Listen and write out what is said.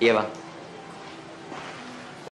y Eva.